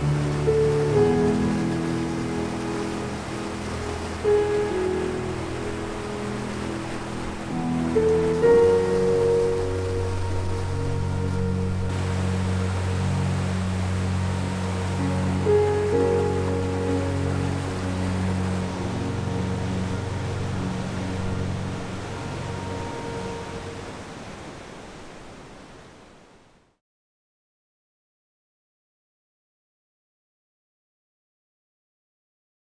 mm you.